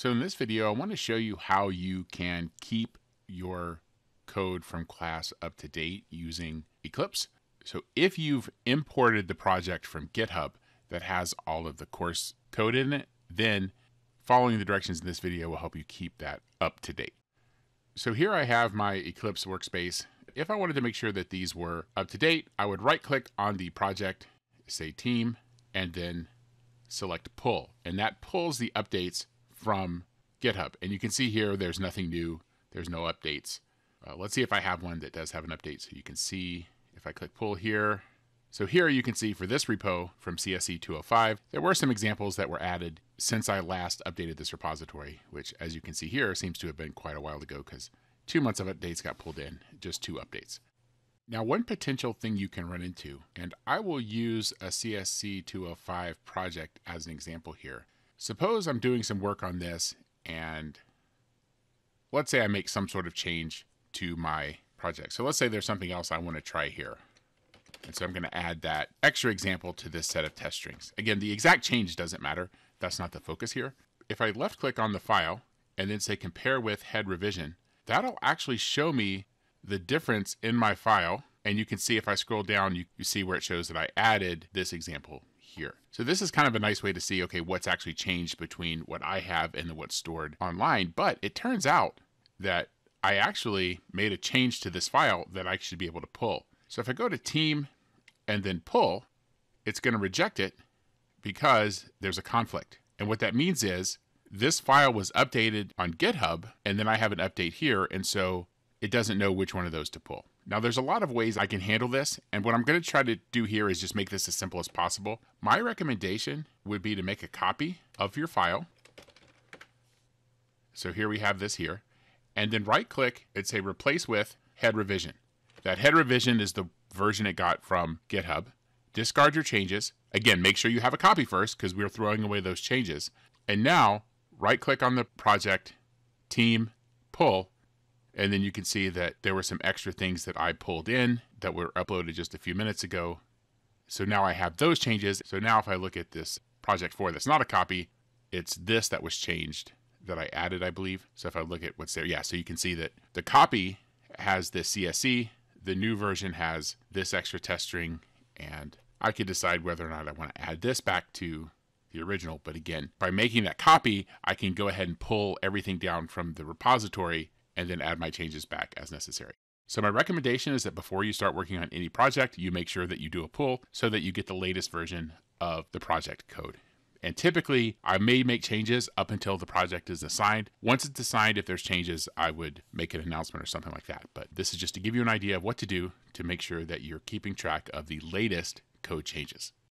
So in this video, I want to show you how you can keep your code from class up to date using Eclipse. So if you've imported the project from GitHub that has all of the course code in it, then following the directions in this video will help you keep that up to date. So here I have my Eclipse workspace. If I wanted to make sure that these were up to date, I would right click on the project, say team, and then select pull. And that pulls the updates from GitHub. And you can see here there's nothing new, there's no updates. Uh, let's see if I have one that does have an update. So you can see if I click pull here. So here you can see for this repo from CSC 205, there were some examples that were added since I last updated this repository, which as you can see here seems to have been quite a while ago because two months of updates got pulled in, just two updates. Now, one potential thing you can run into, and I will use a CSC 205 project as an example here. Suppose I'm doing some work on this and let's say I make some sort of change to my project. So let's say there's something else I want to try here. And so I'm going to add that extra example to this set of test strings. Again, the exact change doesn't matter. That's not the focus here. If I left click on the file and then say compare with head revision, that'll actually show me the difference in my file. And you can see if I scroll down, you, you see where it shows that I added this example here. So this is kind of a nice way to see, okay, what's actually changed between what I have and what's stored online. But it turns out that I actually made a change to this file that I should be able to pull. So if I go to team and then pull, it's going to reject it because there's a conflict. And what that means is this file was updated on GitHub and then I have an update here. And so it doesn't know which one of those to pull. Now, there's a lot of ways I can handle this, and what I'm going to try to do here is just make this as simple as possible. My recommendation would be to make a copy of your file. So here we have this here, and then right click and say replace with head revision. That head revision is the version it got from GitHub. Discard your changes. Again, make sure you have a copy first because we're throwing away those changes. And now right click on the project, team, pull, and then you can see that there were some extra things that I pulled in that were uploaded just a few minutes ago. So now I have those changes. So now if I look at this project 4 that's not a copy, it's this that was changed that I added, I believe. So if I look at what's there, yeah, so you can see that the copy has this CSC, the new version has this extra test string, and I could decide whether or not I want to add this back to the original. But again, by making that copy, I can go ahead and pull everything down from the repository and then add my changes back as necessary. So my recommendation is that before you start working on any project, you make sure that you do a pull so that you get the latest version of the project code. And typically, I may make changes up until the project is assigned. Once it's assigned, if there's changes, I would make an announcement or something like that. But this is just to give you an idea of what to do to make sure that you're keeping track of the latest code changes.